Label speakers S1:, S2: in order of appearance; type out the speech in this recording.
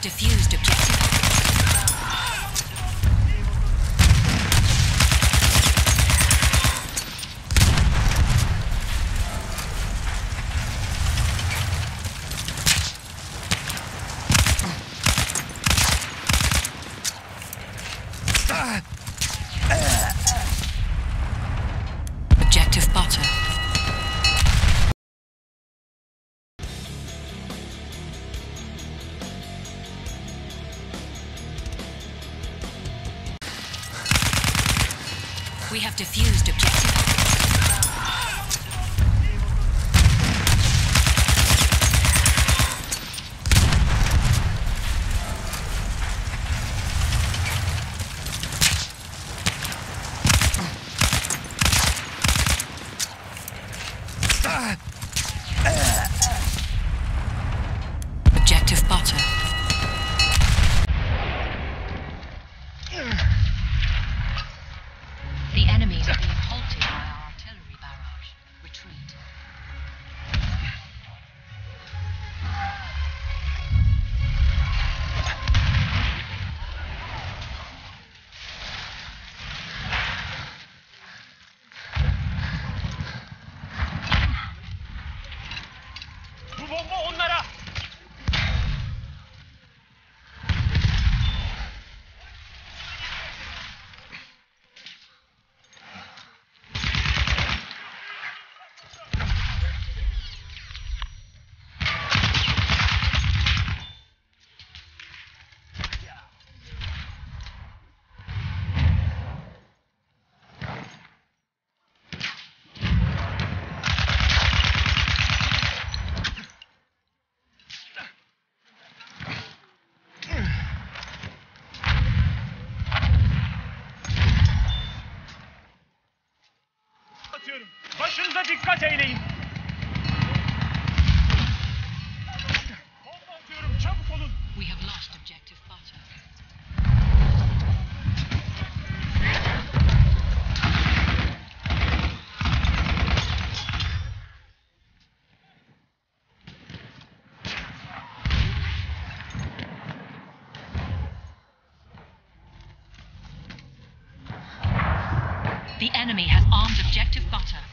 S1: defused objective. Objective butter. We have defused objective.
S2: Başınıza dikkat eyleyin. Bomba atıyorum. Çabuk olun.
S1: We have lost objective butter. The enemy has armed objective butter.